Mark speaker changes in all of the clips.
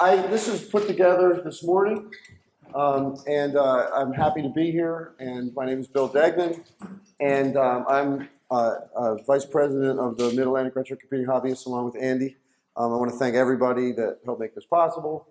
Speaker 1: I, this was put together this morning, um, and uh, I'm happy to be here. And my name is Bill Degnan, and um, I'm uh, uh, Vice President of the Mid-Atlantic Retro Computing Hobbyists, along with Andy. Um, I want to thank everybody that helped make this possible.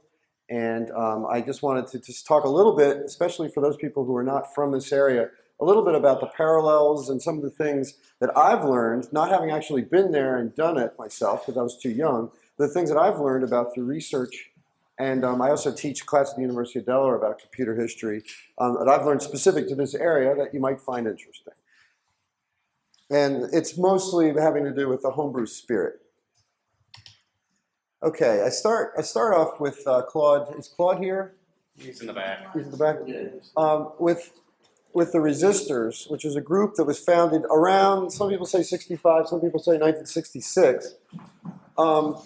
Speaker 1: And um, I just wanted to just talk a little bit, especially for those people who are not from this area, a little bit about the parallels and some of the things that I've learned, not having actually been there and done it myself because I was too young, the things that I've learned about through research. And um, I also teach a class at the University of Delaware about computer history um, that I've learned specific to this area that you might find interesting. And it's mostly having to do with the homebrew spirit. Okay, I start, I start off with uh, Claude. Is Claude here?
Speaker 2: He's in the back.
Speaker 1: He's in the back. Um, with with the Resistors, which is a group that was founded around, some people say 65, some people say 1966, um,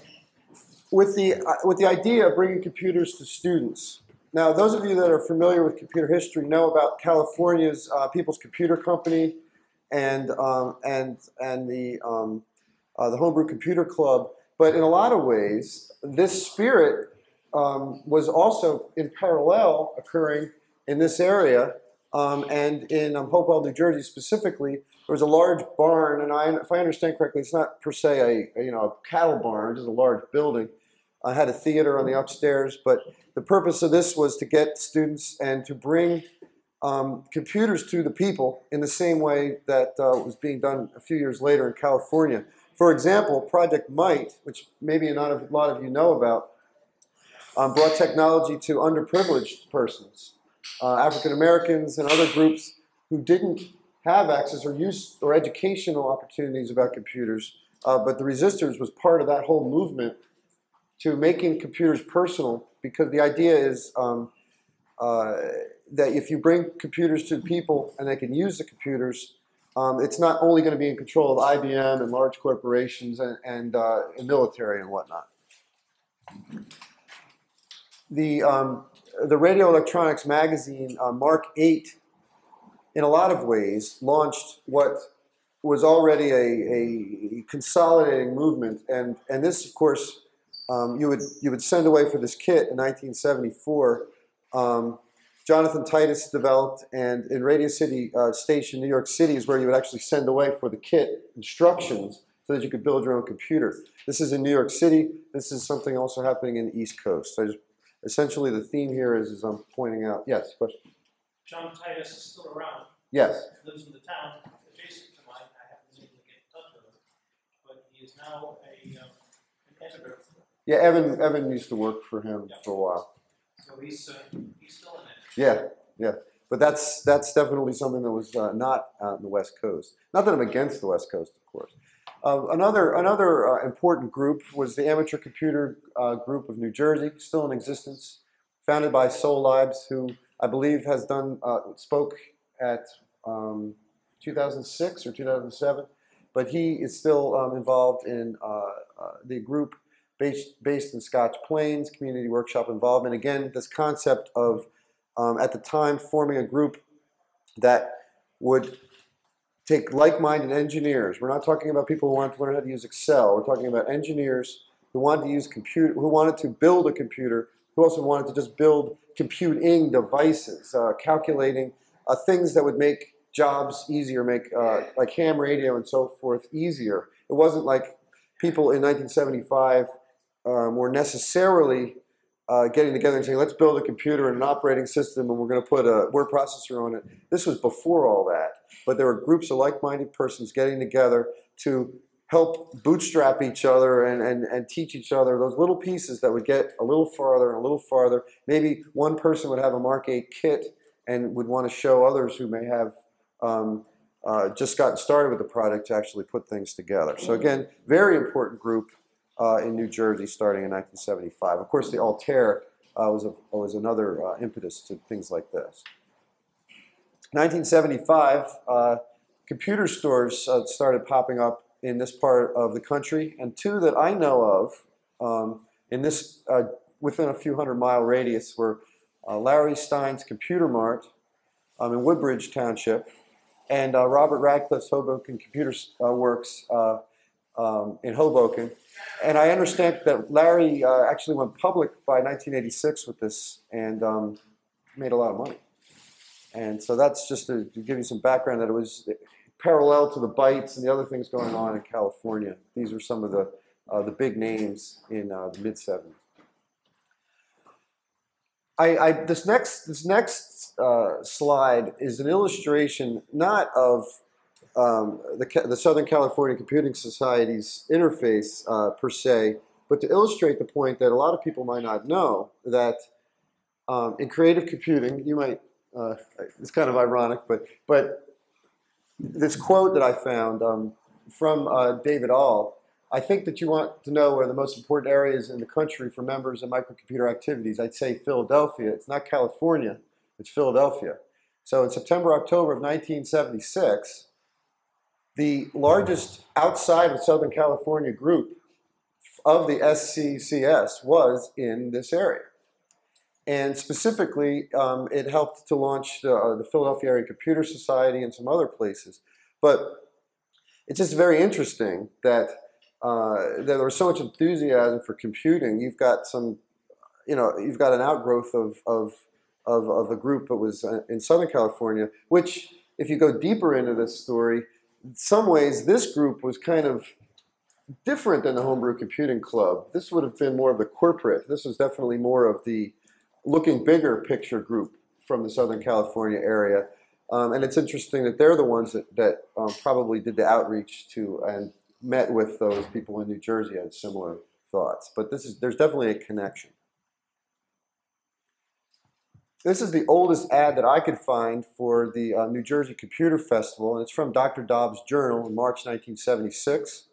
Speaker 1: with, the, uh, with the idea of bringing computers to students. Now, those of you that are familiar with computer history know about California's uh, People's Computer Company and, um, and, and the, um, uh, the Homebrew Computer Club. But in a lot of ways, this spirit um, was also in parallel occurring in this area um, and in um, Hopewell, New Jersey specifically, there was a large barn, and I, if I understand correctly, it's not per se a, a you know a cattle barn, it's a large building. I had a theater on the upstairs, but the purpose of this was to get students and to bring um, computers to the people in the same way that uh, was being done a few years later in California. For example, Project Might, which maybe not a lot of you know about, um, brought technology to underprivileged persons uh, African Americans and other groups who didn't have access or use or educational opportunities about computers. Uh, but the resistors was part of that whole movement to making computers personal because the idea is um, uh, that if you bring computers to people and they can use the computers, um, it's not only going to be in control of IBM and large corporations and, and, uh, and military and whatnot. The, um, the Radio Electronics magazine, uh, Mark 8, in a lot of ways, launched what was already a, a consolidating movement. And, and this, of course, um, you, would, you would send away for this kit in 1974. Um, Jonathan Titus developed, and in Radio City uh, Station, New York City, is where you would actually send away for the kit instructions so that you could build your own computer. This is in New York City. This is something also happening in the East Coast. I just essentially the theme here is, as I'm pointing out. Yes, question?
Speaker 3: John Titus is still around,
Speaker 1: Yes.
Speaker 3: He lives in the town adjacent to mine, I haven't been able to get in touch with him. But he is now a, um, an editor,
Speaker 1: Yeah, Evan, Evan used to work for him for a while.
Speaker 3: so he's, uh, he's still in it.
Speaker 1: Yeah, yeah. But that's, that's definitely something that was uh, not out in the West Coast. Not that I'm against the West Coast, of course. Uh, another another uh, important group was the Amateur Computer uh, Group of New Jersey, still in existence, founded by Sol Libes, who I believe has done uh, spoke at um, 2006 or 2007, but he is still um, involved in the group based based in Scotch Plains, community workshop involvement. Again, this concept of um, at the time forming a group that would take like-minded engineers. We're not talking about people who want to learn how to use Excel. We're talking about engineers who wanted to use computer, who wanted to build a computer, who also wanted to just build computing devices, uh, calculating uh, things that would make jobs easier, make uh, like ham radio and so forth easier. It wasn't like people in 1975 um, were necessarily uh, getting together and saying, let's build a computer and an operating system and we're going to put a word processor on it. This was before all that. But there were groups of like-minded persons getting together to help bootstrap each other and, and, and teach each other those little pieces that would get a little farther and a little farther. Maybe one person would have a Mark 8 kit and would want to show others who may have um, uh, just gotten started with the product to actually put things together. So again, very important group in New Jersey starting in 1975. Of course, the Altair uh, was, a, was another uh, impetus to things like this. 1975, uh, computer stores uh, started popping up in this part of the country, and two that I know of um, in this uh, within a few hundred mile radius were Larry Stein's Computer Mart um, in Woodbridge Township, and Robert Radcliffe's Hoboken Computer Works um, in Hoboken. And I understand that Larry uh, actually went public by 1986 with this and um, made a lot of money. And so that's just to, to give you some background that it was parallel to the bites and the other things going on in California. These were some of the, uh, the big names in uh, the mid 70s. I, I, this next, this next uh, slide is an illustration not of um, the, the Southern California Computing Society's interface uh, per se, but to illustrate the point that a lot of people might not know that um, in creative computing, you might, uh, it's kind of ironic, but, but this quote that I found um, from uh, David Ahl, I think that you want to know where the most important areas in the country for members of microcomputer activities. I'd say Philadelphia. It's not California, it's Philadelphia. So in September, October of 1976, the largest outside of Southern California group of the SCCS was in this area. And specifically, um, it helped to launch the, uh, the Philadelphia Area Computer Society and some other places. But it's just very interesting that, uh, that there was so much enthusiasm for computing. You've got some, you know, you've got an outgrowth of, of, of, of a group that was uh, in Southern California, which, if you go deeper into this story, in some ways, this group was kind of different than the Homebrew Computing Club. This would have been more of the corporate. This was definitely more of the looking bigger picture group from the Southern California area. Um, and it's interesting that they're the ones that, that um, probably did the outreach to and met with those people in New Jersey had similar thoughts. But this is there's definitely a connection. This is the oldest ad that I could find for the uh, New Jersey Computer Festival, and it's from Dr. Dobbs' journal in March 1976.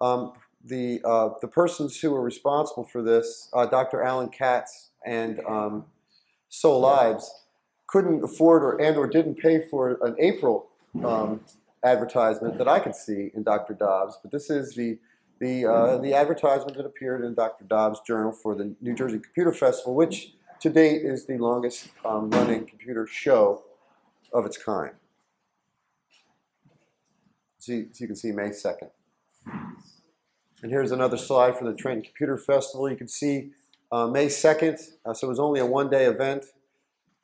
Speaker 1: Um, the, uh, the persons who were responsible for this, uh, Dr. Allen Katz and um, Sol Libes, couldn't afford or and or didn't pay for an April um, advertisement that I could see in Dr. Dobbs. But this is the the uh, the advertisement that appeared in Dr. Dobbs' journal for the New Jersey Computer Festival, which to date is the longest um, running computer show of its kind. So you, can see May 2nd. And here's another slide for the Trenton Computer Festival. You can see uh, May 2nd, uh, so it was only a one day event.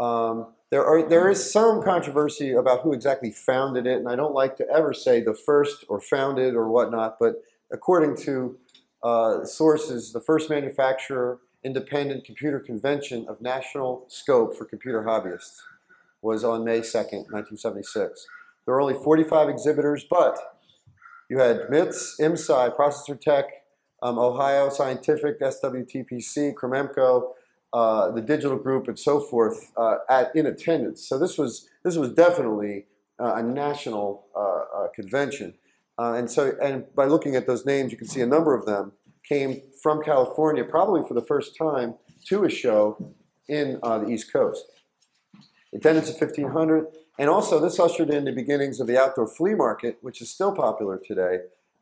Speaker 1: Um, there, are, there is some controversy about who exactly founded it, and I don't like to ever say the first or founded or whatnot, but according to uh, sources, the first manufacturer independent computer convention of national scope for computer hobbyists was on May 2nd, 1976. There were only 45 exhibitors, but you had MITS, IMSAI, Processor Tech, um, Ohio Scientific, SWTPC, Cromemco, uh, the digital group, and so forth uh, at, in attendance. So this was, this was definitely uh, a national uh, uh, convention. Uh, and so, and by looking at those names, you can see a number of them came from California, probably for the first time, to a show in uh, the East Coast. Attendance of 1,500, and also this ushered in the beginnings of the outdoor flea market, which is still popular today,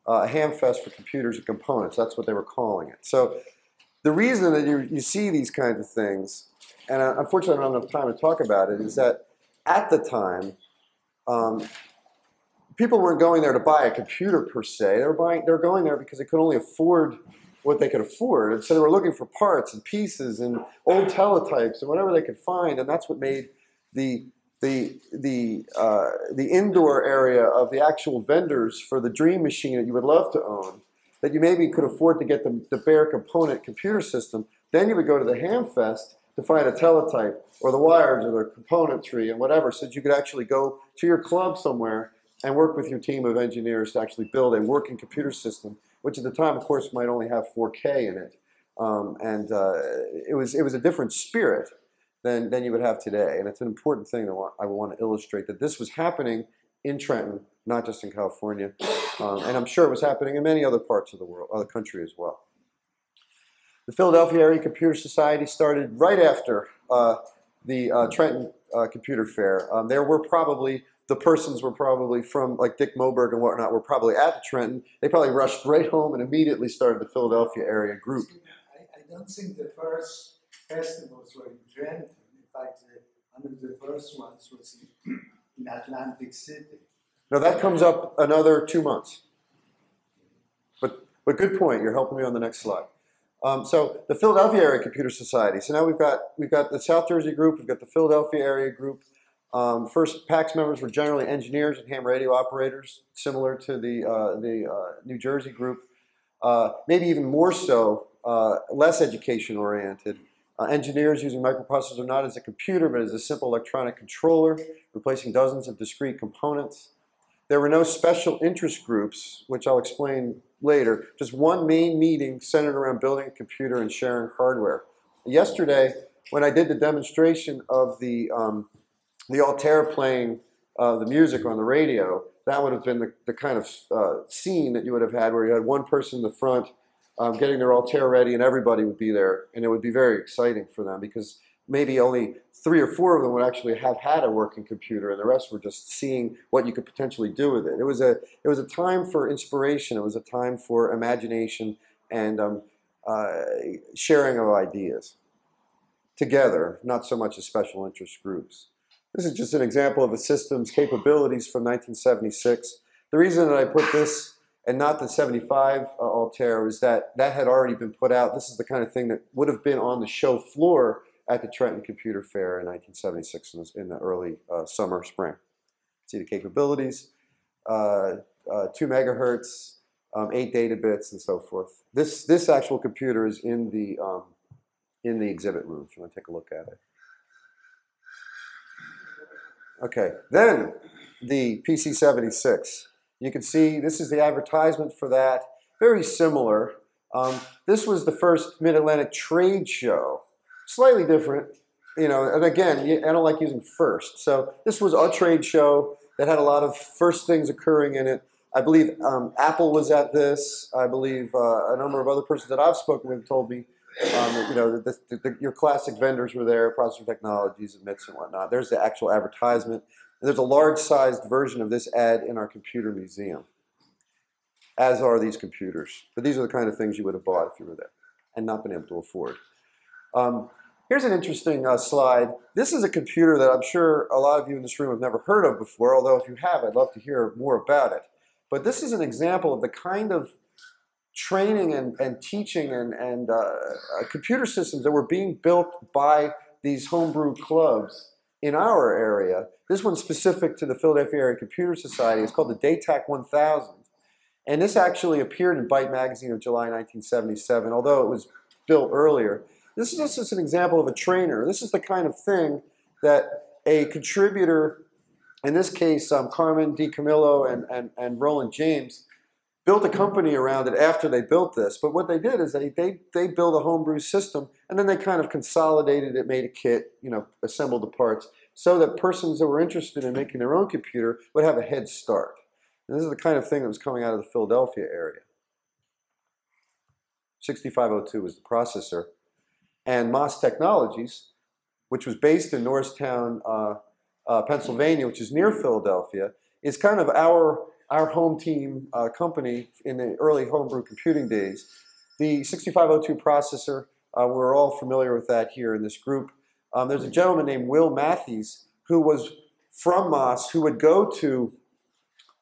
Speaker 1: uh, a ham fest for computers and components. That's what they were calling it. So the reason that you, you see these kinds of things, and uh, unfortunately I don't have enough time to talk about it, is that at the time, um, people weren't going there to buy a computer per se. They were buying, they were going there because they could only afford what they could afford, and so they were looking for parts and pieces and old teletypes and whatever they could find, and that's what made the the the uh, the indoor area of the actual vendors for the dream machine that you would love to own, that you maybe could afford to get the, the bare component computer system. Then you would go to the Hamfest to find a teletype or the wires or the componentry and whatever, so that you could actually go to your club somewhere and work with your team of engineers to actually build a working computer system, which at the time, of course, might only have 4K in it. Um, and uh, it, was, it was a different spirit than, than you would have today. And it's an important thing that I want to illustrate that this was happening in Trenton, not just in California. Um, and I'm sure it was happening in many other parts of the world, other the country as well. The Philadelphia Area Computer Society started right after uh, the uh, Trenton uh, Computer Fair. Um, there were probably the persons were probably from like Dick Moberg and whatnot were probably at the Trenton. They probably rushed right home and immediately started the Philadelphia area group.
Speaker 2: I, I don't think the first festivals were in Trenton. In fact, one of the first ones was in, in Atlantic City.
Speaker 1: Now that comes up another two months. But good point. You're helping me on the next slide. Um, so the Philadelphia Area Computer Society. So now we've got we've got the South Jersey group. We've got the Philadelphia Area group. Um, first, PACS members were generally engineers and ham radio operators, similar to the uh, the uh, New Jersey group. Uh, maybe even more so, uh, less education oriented. Uh, engineers using microprocessor not as a computer, but as a simple electronic controller, replacing dozens of discrete components. There were no special interest groups, which I'll explain later. Just one main meeting centered around building a computer and sharing hardware. Yesterday, when I did the demonstration of the um, the Altair playing uh, the music on the radio, that would have been the, the kind of uh, scene that you would have had where you had one person in the front um, getting their Altair ready and everybody would be there. And it would be very exciting for them because maybe only three or four of them would actually have had a working computer and the rest were just seeing what you could potentially do with it. It was a, it was a time for inspiration. It was a time for imagination and um, uh, sharing of ideas together, not so much as special interest groups. This is just an example of a system's capabilities from 1976. The reason that I put this and not the 75 uh, Altair is that that had already been put out. This is the kind of thing that would have been on the show floor at the Trenton Computer Fair in 1976 in the, early uh, summer, spring. See the capabilities, uh, uh, 2 megahertz, um, 8 data bits, and so forth. This, this actual computer is in the, um, in the exhibit room, if you want to take a look at it. Okay, then the PC76. You can see this is the advertisement for that. Very similar. Um, this was the first Mid-Atlantic trade show. Slightly different, you know, and again, I don't like using first. So this was a trade show that had a lot of first things occurring in it. I believe um, Apple was at this. I believe uh, a number of other persons that I've spoken with told me um, you know, the, the, the, your classic vendors were there, Processor Technologies and MITS and whatnot. There's the actual advertisement. There's a large-sized version of this ad in our computer museum, as are these computers. But these are the kind of things you would have bought if you were there and not been able to afford. Um, here's an interesting uh, slide. This is a computer that I'm sure a lot of you in this room have never heard of before, although if you have, I'd love to hear more about it. But this is an example of the kind of training and, and teaching and, and uh, uh, computer systems that were being built by these homebrew clubs in our area. This one's specific to the Philadelphia Area Computer Society. It's called the DATAC 1000. And this actually appeared in Byte magazine of July 1977, although it was built earlier. This is just an example of a trainer. This is the kind of thing that a contributor, in this case, um, Carmen DiCamillo and, and, and Roland James, built a company around it after they built this. But what they did is they, they, they built a homebrew system and then they kind of consolidated it, made a kit, you know, assembled the parts so that persons that were interested in making their own computer would have a head start. And this is the kind of thing that was coming out of the Philadelphia area. 6502 was the processor. And MOS Technologies, which was based in Norristown, uh, uh, Pennsylvania, which is near Philadelphia, is kind of our our home team uh, company in the early homebrew computing days. The 6502 processor, uh, we're all familiar with that here in this group. Um, there's a gentleman named Will Matthews who was from MOS who would go to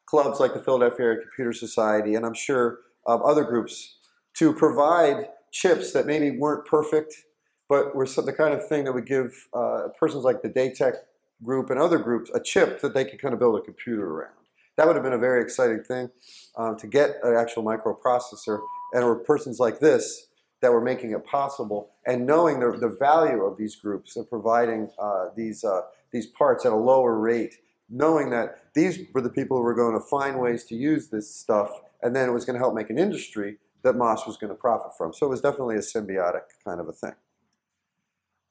Speaker 1: clubs like the Philadelphia Area Computer Society and I'm sure other groups to provide chips that maybe weren't perfect but were some, the kind of thing that would give uh, persons like the DATAC group and other groups a chip that they could kind of build a computer around. That would have been a very exciting thing um, to get an actual microprocessor. And it were persons like this that were making it possible and knowing the, the value of these groups and providing uh, these, uh, these parts at a lower rate, knowing that these were the people who were going to find ways to use this stuff and then it was going to help make an industry that MOS was going to profit from. So it was definitely a symbiotic kind of a thing.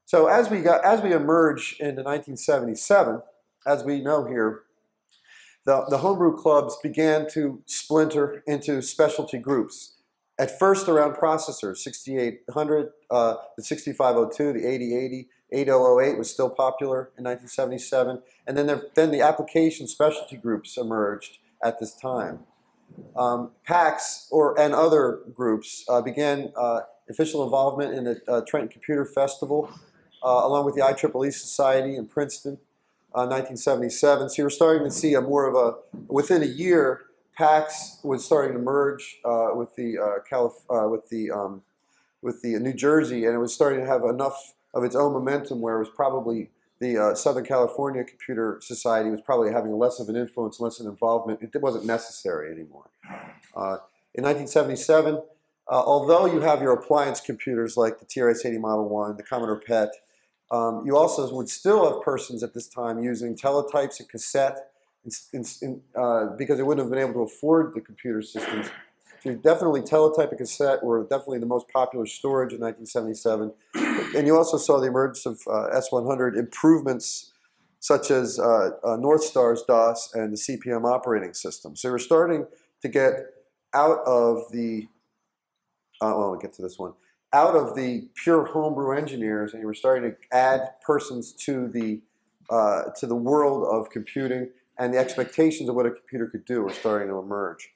Speaker 1: So as we got as we emerge into 1977, as we know here, the, the homebrew clubs began to splinter into specialty groups. At first around processors, 6800, uh, the 6502, the 8080, 8008 was still popular in 1977. And then, there, then the application specialty groups emerged at this time. Um, PACS or, and other groups uh, began uh, official involvement in the uh, Trenton Computer Festival, uh, along with the IEEE Society in Princeton, 1977. Uh, so you're starting to see a more of a, within a year, PACS was starting to merge uh, with the uh, Calif- uh, with the um, with the New Jersey, and it was starting to have enough of its own momentum where it was probably the uh, Southern California Computer Society was probably having less of an influence, less an involvement. It wasn't necessary anymore. Uh, in 1977, uh, although you have your appliance computers like the TRS-80 Model 1, the Commodore PET, um, you also would still have persons at this time using teletypes and cassette in, in, uh, because they wouldn't have been able to afford the computer systems. So definitely teletype and cassette were definitely the most popular storage in 1977. And you also saw the emergence of uh, S100 improvements such as uh, uh, North Star's DOS and the CP/M operating system. So we're starting to get out of the, uh, well, I'll get to this one, out of the pure homebrew engineers, and you were starting to add persons to the uh, to the world of computing, and the expectations of what a computer could do were starting to emerge.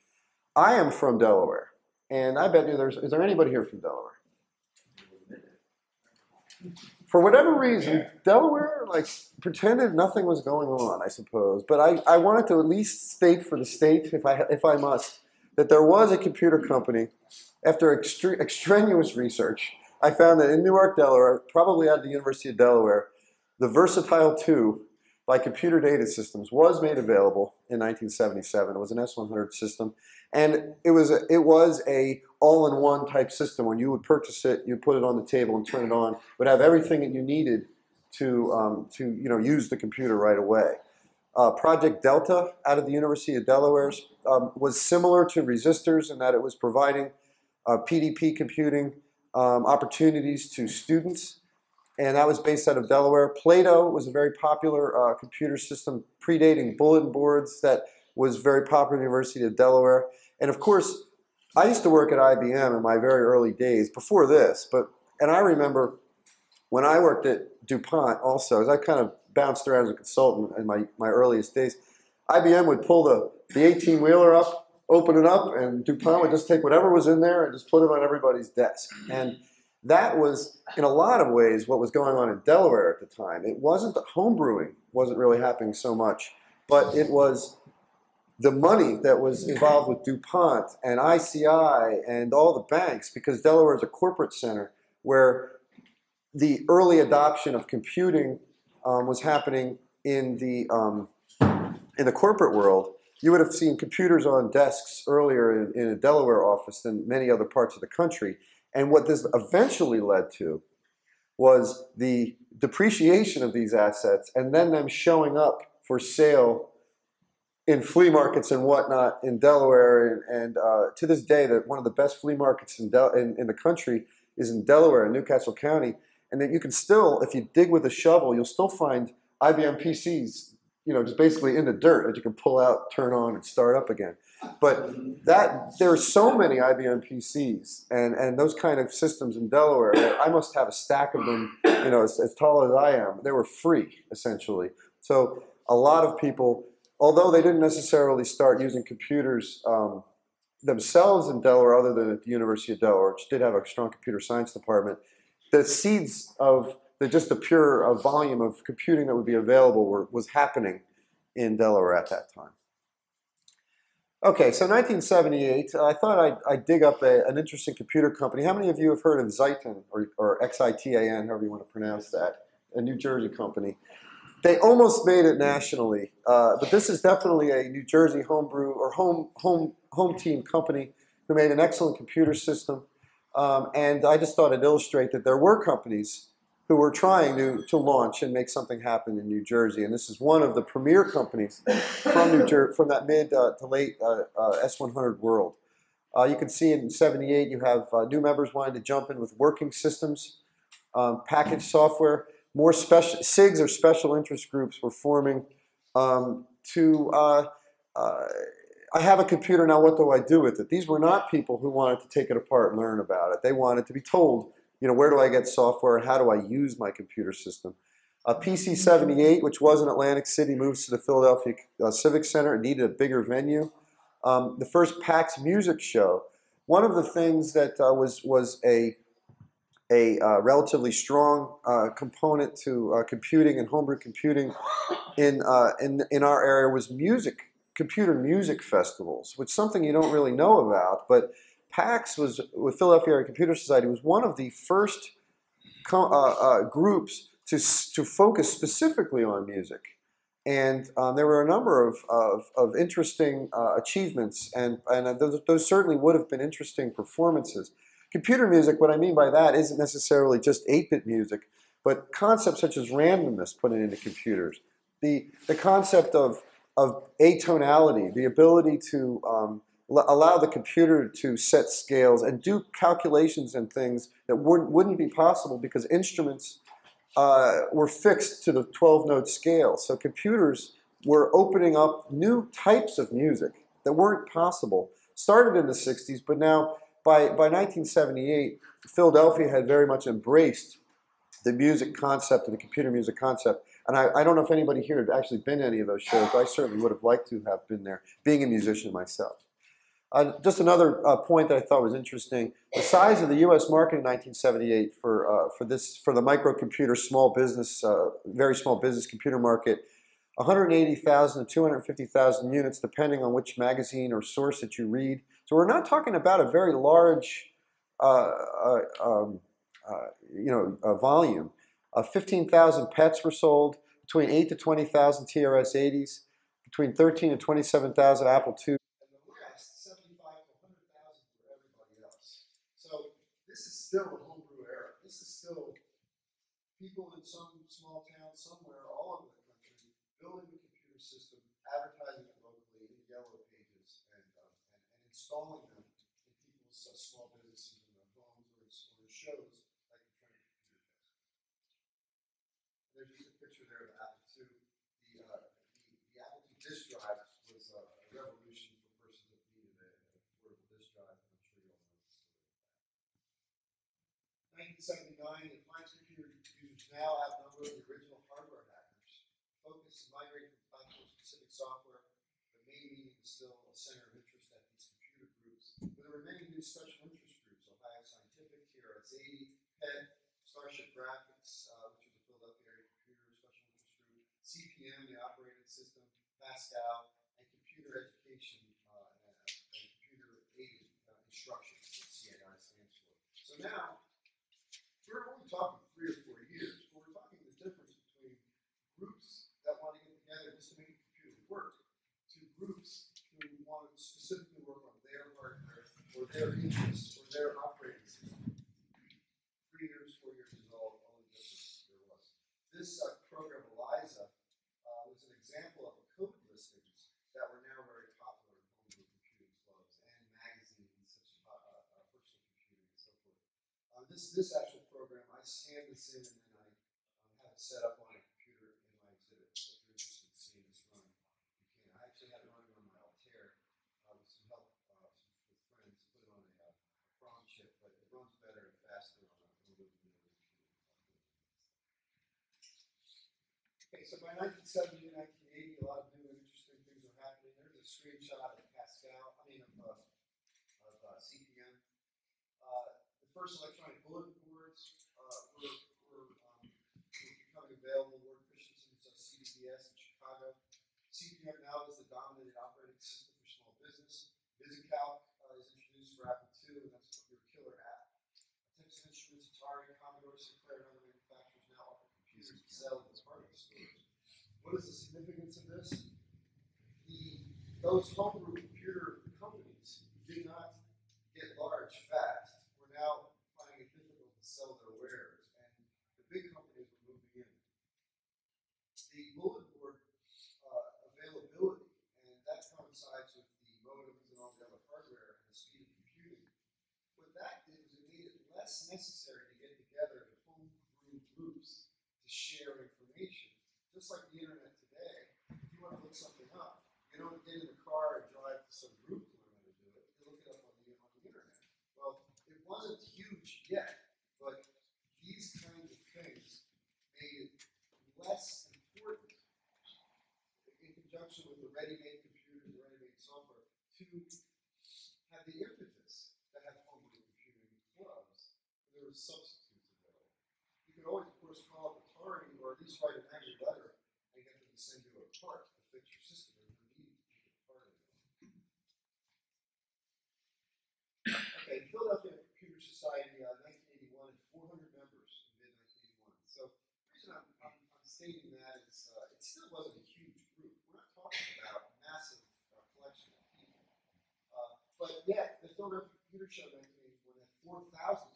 Speaker 1: I am from Delaware, and I bet you there's is there anybody here from Delaware? For whatever reason, Delaware like pretended nothing was going on, I suppose. But I, I wanted to at least state for the state, if I if I must, that there was a computer company. After extre- extraneous research, I found that in Newark, Delaware, probably at the University of Delaware, the Versatile 2 by Computer Data Systems was made available in 1977. It was an S100 system, and it was a, it was a all-in-one type system. When you would purchase it, you put it on the table and turn it on. It would have everything that you needed to um, to you know use the computer right away. Uh, Project Delta out of the University of Delaware um, was similar to Resistors in that it was providing uh, PDP computing um, opportunities to students and that was based out of Delaware. Plato was a very popular uh, computer system predating bulletin boards that was very popular at the University of Delaware. And of course, I used to work at IBM in my very early days before this, but and I remember when I worked at DuPont also, as I kind of bounced around as a consultant in my, my earliest days, IBM would pull the, the 18 wheeler up, open it up, and DuPont would just take whatever was in there and just put it on everybody's desk. And that was, in a lot of ways, what was going on in Delaware at the time. It wasn't the homebrewing wasn't really happening so much, but it was the money that was involved with DuPont and ICI and all the banks, because Delaware is a corporate center where the early adoption of computing um, was happening in the um, in the corporate world. You would have seen computers on desks earlier in, in a Delaware office than many other parts of the country. And what this eventually led to was the depreciation of these assets and then them showing up for sale in flea markets and whatnot in Delaware. And, and uh, to this day, that one of the best flea markets in, Del- in, in the country is in Delaware, in Newcastle County. And that you can still, if you dig with a shovel, you'll still find IBM PCs, you know, just basically in the dirt that you can pull out, turn on, and start up again. But that there are so many IBM PCs and, and those kind of systems in Delaware I must have a stack of them, you know, as, as tall as I am. They were free, essentially. So a lot of people, although they didn't necessarily start using computers um, themselves in Delaware, other than at the University of Delaware, which did have a strong computer science department, the seeds of the, just the pure uh, volume of computing that would be available were, was happening in Delaware at that time. Okay, so 1978, I thought I'd, I'd dig up a, an interesting computer company. How many of you have heard of Xitan, or, or X-I-T-A-N, however you want to pronounce that, a New Jersey company? They almost made it nationally, uh, but this is definitely a New Jersey homebrew or home, home, home team company who made an excellent computer system. Um, and I just thought I'd illustrate that there were companies who were trying to, to launch and make something happen in New Jersey. And this is one of the premier companies from New Jersey, from that mid uh, to late uh, uh, S100 world. Uh, you can see in 78 you have uh, new members wanting to jump in with working systems, um, package software. More special SIGs or special interest groups were forming um, to uh, I have a computer now, what do I do with it? These were not people who wanted to take it apart and learn about it. They wanted to be told you know, where do I get software how do I use my computer system? Uh, PC78, which was in Atlantic City, moves to the Philadelphia uh, Civic Center. It needed a bigger venue. Um, the first PACS music show. One of the things that uh, was was a a uh, relatively strong uh, component to uh, computing and homebrew computing in in in our area was music computer music festivals, which is something you don't really know about. But PACS was with Philadelphia Computer Society was one of the first uh, uh, groups to to focus specifically on music, and um, there were a number of of, of interesting uh, achievements, and and those, those certainly would have been interesting performances. Computer music, what I mean by that, isn't necessarily just 8-bit music, but concepts such as randomness put into computers, the the concept of of atonality, the ability to um, allow the computer to set scales and do calculations and things that wouldn't, wouldn't be possible because instruments uh, were fixed to the 12 note scale. So computers were opening up new types of music that weren't possible. Started in the 60s, but now by, by 1978, Philadelphia had very much embraced the music concept and the computer music concept. And I, I don't know if anybody here had actually been to any of those shows, but I certainly would have liked to have been there, being a musician myself. Uh, just another uh, point that I thought was interesting: the size of the U.S. market in 1978 for uh, for this for the microcomputer small business, uh, very small business computer market, 180,000 to 250,000 units, depending on which magazine or source that you read. So we're not talking about a very large, uh, uh, um, you know, volume. Uh, 15,000 pets were sold, between 8 to 20,000 TRS-80s, between 13 and 27,000 Apple II. And the rest, 75 to 100,000 for everybody else. So this is still a homebrew era. This is still people in some small town somewhere all over the country building a computer system, advertising it locally in yellow pages, and, um, and, and installing them in people's uh, small businesses in their homes or in, shows like the Trent Computer Fest. There's just a picture there of Apple II. The, uh, the, the Apple II disk drive was uh, a revolution for persons that needed a, an affordable disk drive. I'm sure you all know the story of that. 1979, appliance computer users now outnumber the original hardware hackers. Focus and migrate from platform-specific software. The main meeting is still a center of interest at these computer groups. But there were many new special interest groups: Ohio Scientific, TRS-80, PET, Starship Graphics, uh, which is a Philadelphia area computer special interest group, CPM, the operating system, Pascal, and computer education uh, and, and computer aided uh, instruction, what CAI stands for. So now, talking three or four years, but we're talking the difference between groups that want to get together just to make the computer work, to groups who want to specifically work on their hardware or their interests or their operating system. Three years, four years is all, all the difference there was. This uh, program, ELIZA, uh, was an example of a code listings that were now very popular in homebrew computing clubs and magazines such as uh, uh, personal computing and so forth. Uh, this this actual program, I scanned this in and then I um, have it set up on a computer in my exhibit. So if you're interested in seeing this run, you can. I actually had it running on my Altair uh, with some help uh, with friends. Put it on a, uh, a prom chip, but it runs better and faster on a little computer. Okay, so by 1970 and 1980, a lot of new and interesting things were happening. There's a screenshot of Pascal, I mean, of, uh, of uh, CPM. Uh, the first electronic uh, were, were, um, were becoming available. Ward Christensen's uh, CBBS in Chicago. CPM now is the dominant operating system for small business. VisiCalc uh, is introduced for Apple II, and that's your killer app. Texas Instruments, Atari, Commodore, Sinclair, and other manufacturers now offer computers to sell as part of the stores. What is the significance of this? The, those homebrew computer companies did not get large fast. We're now finding it difficult to sell their wares, and the big companies are moving in. The bulletin board uh, availability, and that coincides with the modems and all the other hardware and the speed of computing. What that did was it less necessary to get together in homebrew groups to share information. Just like the internet today, if you want to look something up, you don't get in the car and drive to some group to learn how to do it. You look it up on the, on the internet. Well, it wasn't huge yet, but these kinds of things made it less important in conjunction with the ready-made computers, the ready-made software, to have the impetus a substitute today. You can always, of course, call up Atari or at least write an angry letter and get them to send you a part to fix your system if you need a part Okay, Philadelphia Computer Society, uh, 1981, and 400 members in mid 1981. So the reason I'm, I'm, I'm stating that is uh, it still wasn't a huge group. We're not talking about massive uh, collection of people. Uh, but yet, the Philadelphia Computer Show 1981 had 4,000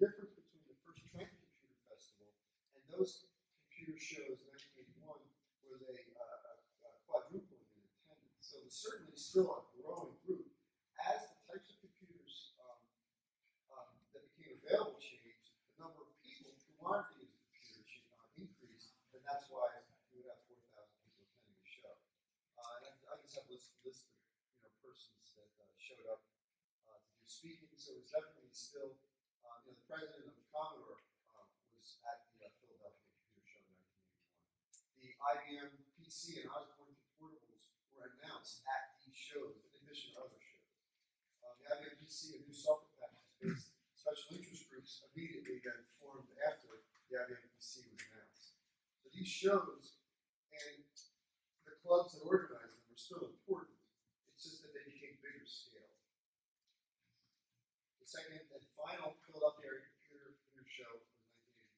Speaker 1: difference between the first Trenton Computer Festival and those computer shows in 1981 was a, uh, a, quadrupling in attendance. So it's certainly still a growing group. As the types of computers um, um, that became available changed, the number of people who wanted to use a computer increased, and that's why we would have 4,000 people attending the show. Uh, and I, I just have a list, list of you know persons that uh, showed up uh, to do speaking. So it was definitely still, know, the president of Commodore uh, was at the uh, Philadelphia Computer Show in 1981. The IBM PC and Osborne portables were announced at these shows, in addition to other shows. The IBM PC and new software packages based special interest groups immediately then formed after the IBM PC was announced. So these shows and the clubs that organized them were still important. It's just that they became bigger scale. The second and final Philadelphia Area Computer, Computer Show was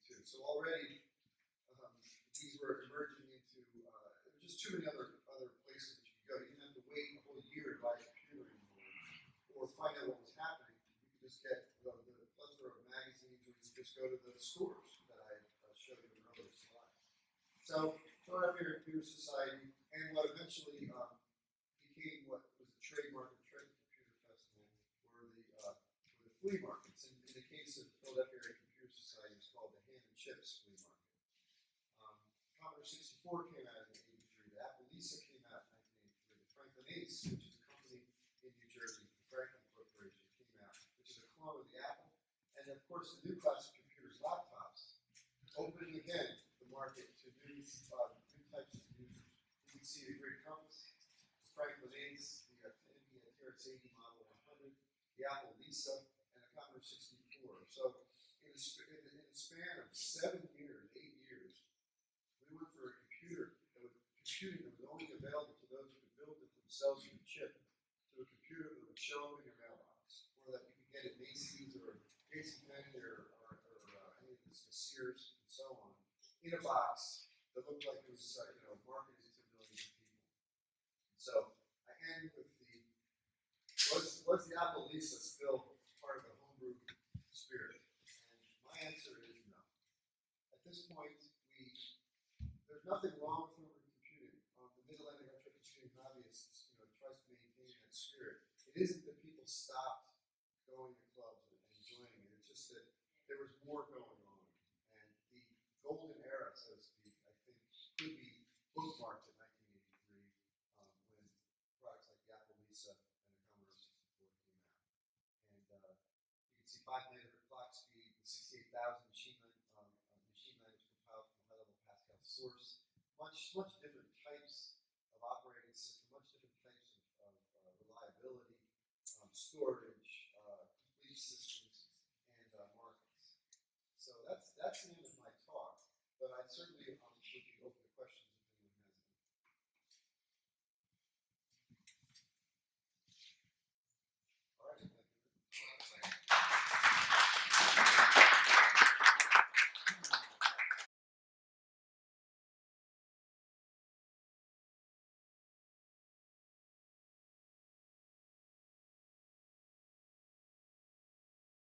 Speaker 1: 1982. So already um, these were emerging into uh, just too many other other places that you could go. You didn't have to wait a whole year to buy a computer anymore, or find out what was happening. You could just get the, the plethora of magazines, or just go to the stores that I uh, showed you in earlier slide. So Philadelphia Computer Society, and what eventually um, became what was the trademark of Trenton Computer Festival, were the uh, were the flea markets. 4 came out in 83. The Apple Lisa came out in 1983. The Franklin Ace, which is a company in New Jersey, the Franklin Corporation, came out, which is a clone of the Apple. And of course, the new class of computers, laptops, opening again the market to new, uh, new types of users. You can see the GRiD Compass, Franklin Ace, the NVIDIA TRS-80 Model 100, the Apple Lisa, and the Commodore 64. So in the, in the span of seven years, computing that was only available to those who could build it themselves from a chip to a computer that would show up in your mailbox, or that you could get at Macy's or JCPenney or, or, or uh, any of the Sears and so on, in a box that looked like it was uh, you know marketed to millions of people. So I end with the was was the Apple Lisa still part of the homebrew spirit? And my answer is no. At this point, we there's nothing wrong with homebrew computing. Um, the Mid Atlantic Electric Computing Hobbyists, you know, tries to maintain that spirit. It isn't that people stopped going to clubs and joining it. It's just that there was more going on, and the golden era, so to speak, I think, could be bookmarked in 1983 um, when products like the Apple Lisa and the Commodore 64 came out. And uh, you can see 5 megahertz clock speed, the 68,000 machine um, uh, machine language compiled from a high-level Pascal source. Much, much different types of operating system, much different types of, of uh, reliability, um, storage, uh, complete systems, and uh, markets. So that's that's the end of my talk. But I certainly